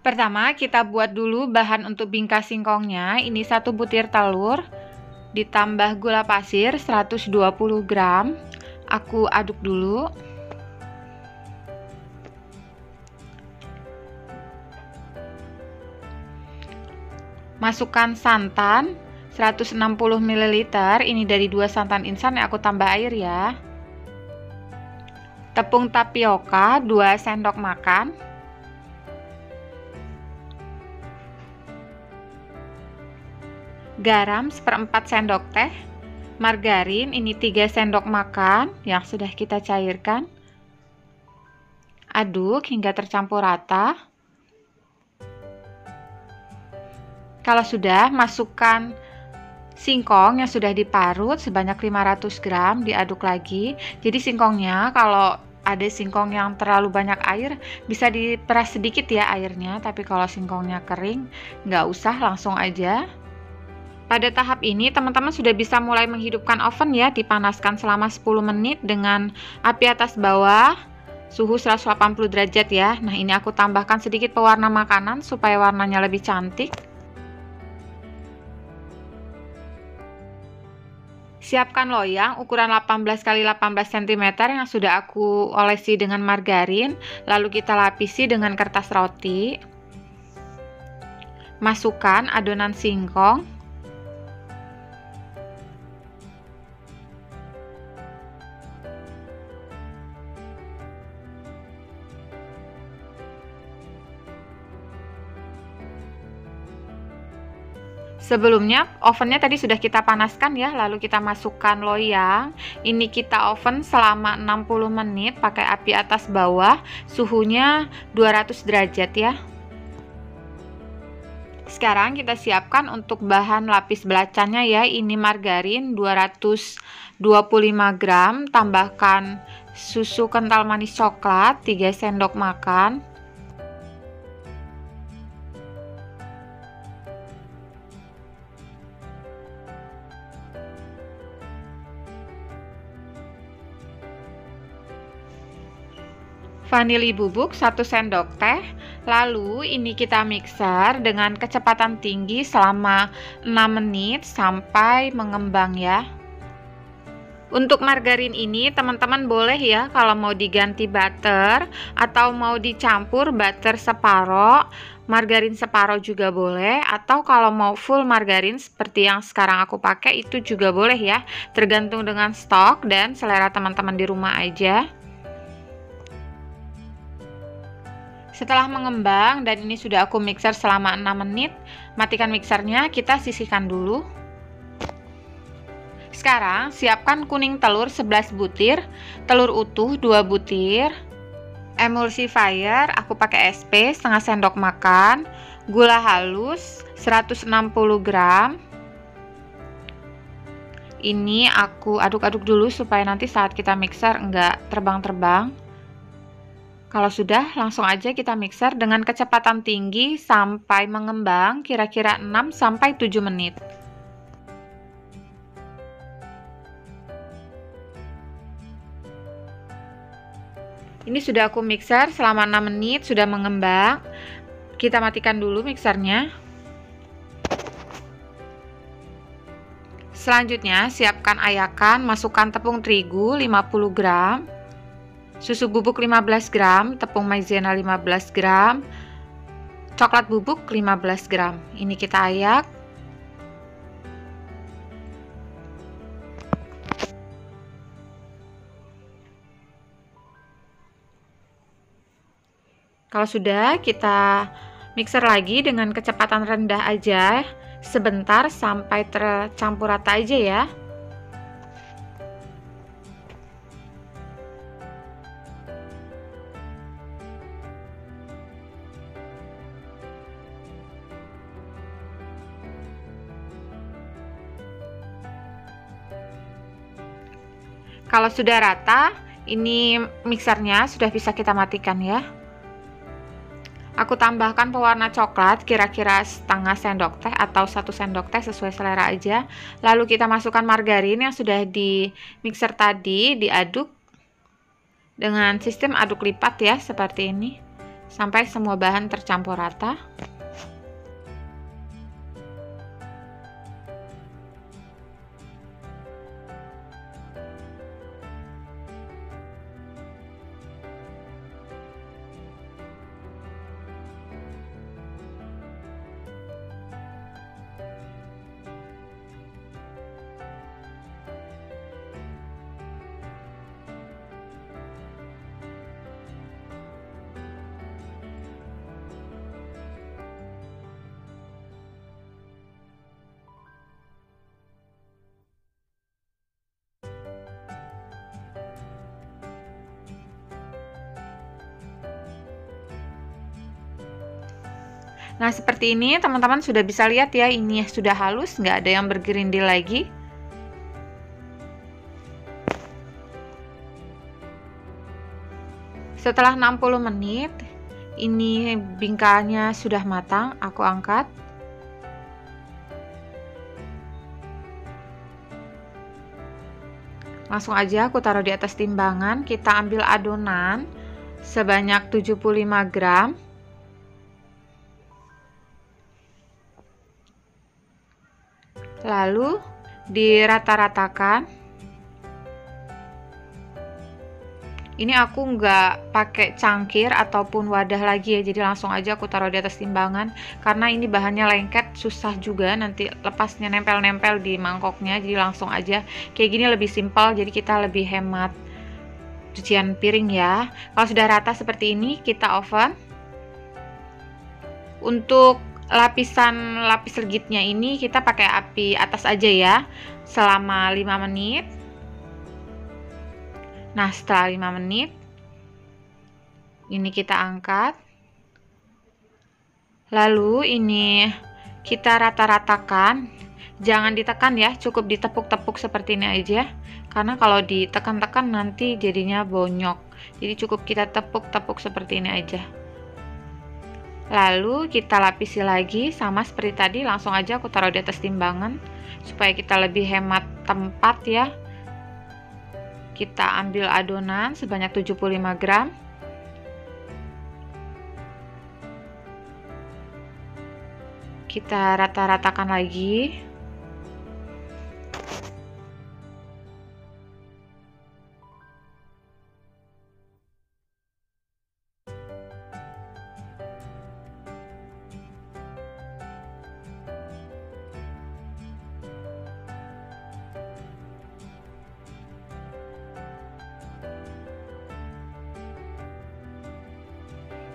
Pertama, kita buat dulu bahan untuk bingkai singkongnya. Ini satu butir telur, ditambah gula pasir 120 gram. Aku aduk dulu. Masukkan santan 160 ml. Ini dari dua santan instan yang aku tambah air ya. Tepung tapioka 2 sendok makan. Garam seperempat sendok teh, margarin ini 3 sendok makan yang sudah kita cairkan. Aduk hingga tercampur rata. Kalau sudah, masukkan singkong yang sudah diparut sebanyak 500 gram, diaduk lagi. Jadi singkongnya kalau ada singkong yang terlalu banyak air bisa diperas sedikit ya airnya tapi kalau singkongnya kering nggak usah langsung aja pada tahap ini, teman-teman sudah bisa mulai menghidupkan oven ya, dipanaskan selama 10 menit dengan api atas bawah, suhu 180 derajat ya. Nah, ini aku tambahkan sedikit pewarna makanan supaya warnanya lebih cantik. Siapkan loyang ukuran 18 x 18 cm yang sudah aku olesi dengan margarin, lalu kita lapisi dengan kertas roti. Masukkan adonan singkong Sebelumnya ovennya tadi sudah kita panaskan ya, lalu kita masukkan loyang. Ini kita oven selama 60 menit pakai api atas bawah, suhunya 200 derajat ya. Sekarang kita siapkan untuk bahan lapis belacannya ya. Ini margarin 225 gram, tambahkan susu kental manis coklat 3 sendok makan vanili bubuk 1 sendok teh. Lalu ini kita mixer dengan kecepatan tinggi selama 6 menit sampai mengembang ya. Untuk margarin ini teman-teman boleh ya kalau mau diganti butter atau mau dicampur butter separoh. Margarin separoh juga boleh atau kalau mau full margarin seperti yang sekarang aku pakai itu juga boleh ya. Tergantung dengan stok dan selera teman-teman di rumah aja Setelah mengembang dan ini sudah aku mixer selama 6 menit, matikan mixernya, kita sisihkan dulu. Sekarang siapkan kuning telur 11 butir, telur utuh 2 butir, emulsifier aku pakai SP setengah sendok makan, gula halus 160 gram. Ini aku aduk-aduk dulu supaya nanti saat kita mixer enggak terbang-terbang. Kalau sudah, langsung aja kita mixer dengan kecepatan tinggi sampai mengembang kira-kira 6 sampai 7 menit. Ini sudah aku mixer selama 6 menit, sudah mengembang. Kita matikan dulu mixernya. Selanjutnya, siapkan ayakan, masukkan tepung terigu 50 gram susu bubuk 15 gram, tepung maizena 15 gram, coklat bubuk 15 gram. Ini kita ayak. Kalau sudah, kita mixer lagi dengan kecepatan rendah aja sebentar sampai tercampur rata aja ya. Kalau sudah rata, ini mixernya sudah bisa kita matikan ya. Aku tambahkan pewarna coklat kira-kira setengah sendok teh atau satu sendok teh sesuai selera aja. Lalu kita masukkan margarin yang sudah di mixer tadi, diaduk dengan sistem aduk lipat ya seperti ini. sampai semua bahan tercampur rata. Nah, seperti ini teman-teman sudah bisa lihat ya, ini sudah halus, nggak ada yang bergerindil lagi. Setelah 60 menit, ini bingkanya sudah matang, aku angkat. Langsung aja aku taruh di atas timbangan, kita ambil adonan sebanyak 75 gram. Lalu dirata-ratakan. Ini aku nggak pakai cangkir ataupun wadah lagi ya jadi langsung aja aku taruh di atas timbangan. Karena ini bahannya lengket susah juga nanti lepasnya nempel-nempel di mangkoknya jadi langsung aja. Kayak gini lebih simpel jadi kita lebih hemat. Cucian piring ya. Kalau sudah rata seperti ini kita oven. Untuk lapisan lapis legitnya ini kita pakai api atas aja ya selama 5 menit. Nah setelah 5 menit ini kita angkat. Lalu ini kita rata-ratakan. Jangan ditekan ya cukup ditepuk-tepuk seperti ini aja. Karena kalau ditekan-tekan nanti jadinya bonyok. Jadi cukup kita tepuk-tepuk seperti ini aja Lalu kita lapisi lagi sama seperti tadi langsung aja aku taruh di atas timbangan supaya kita lebih hemat tempat ya. Kita ambil adonan sebanyak 75 gram. Kita rata-ratakan lagi.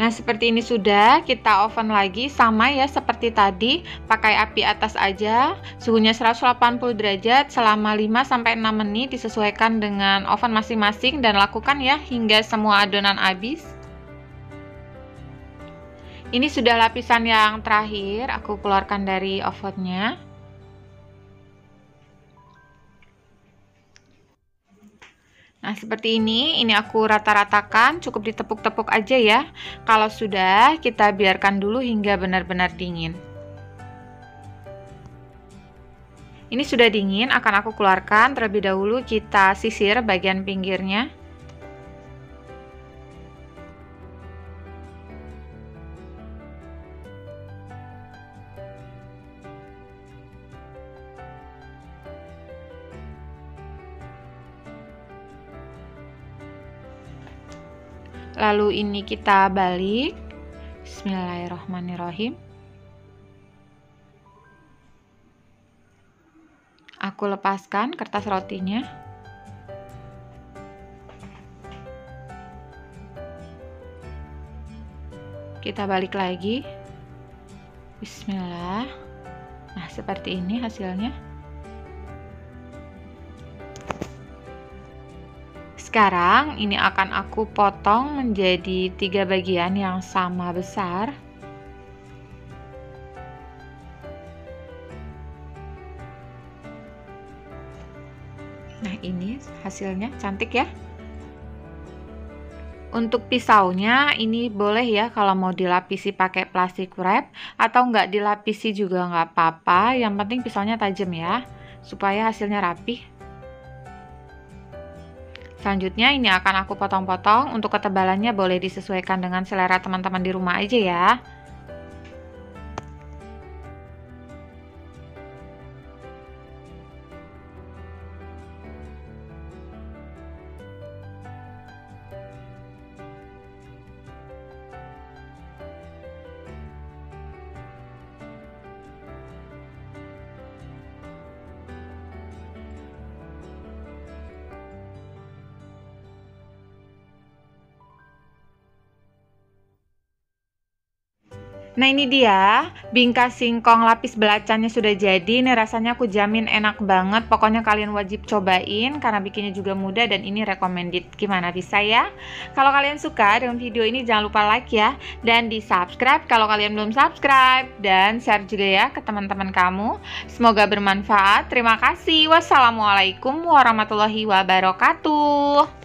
Nah, seperti ini sudah, kita oven lagi sama ya seperti tadi, pakai api atas aja, suhunya 180 derajat selama 5 sampai 6 menit disesuaikan dengan oven masing-masing dan lakukan ya hingga semua adonan habis. Ini sudah lapisan yang terakhir, aku keluarkan dari ovennya. Nah, seperti ini, ini aku rata-ratakan, cukup ditepuk-tepuk aja ya. Kalau sudah, kita biarkan dulu hingga benar-benar dingin. Ini sudah dingin, akan aku keluarkan terlebih dahulu kita sisir bagian pinggirnya. Lalu ini kita balik. Bismillahirrahmanirrahim. Aku lepaskan kertas rotinya. Kita balik lagi. Bismillah. Nah seperti ini hasilnya Sekarang ini akan aku potong menjadi tiga bagian yang sama besar. Nah ini hasilnya cantik ya. Untuk pisaunya ini boleh ya kalau mau dilapisi pakai plastik wrap atau nggak dilapisi juga nggak apa-apa. Yang penting pisaunya tajam ya supaya hasilnya rapih. Selanjutnya ini akan aku potong-potong. Untuk ketebalannya boleh disesuaikan dengan selera teman-teman di rumah aja ya. Nah ini dia, bingkai singkong lapis belacannya sudah jadi. Ini rasanya aku jamin enak banget. Pokoknya kalian wajib cobain karena bikinnya juga mudah dan ini recommended. Gimana bisa ya? Kalau kalian suka dengan video ini jangan lupa like ya dan di subscribe kalau kalian belum subscribe dan share juga ya ke teman-teman kamu. Semoga bermanfaat. Terima kasih. Wassalamualaikum warahmatullahi wabarakatuh.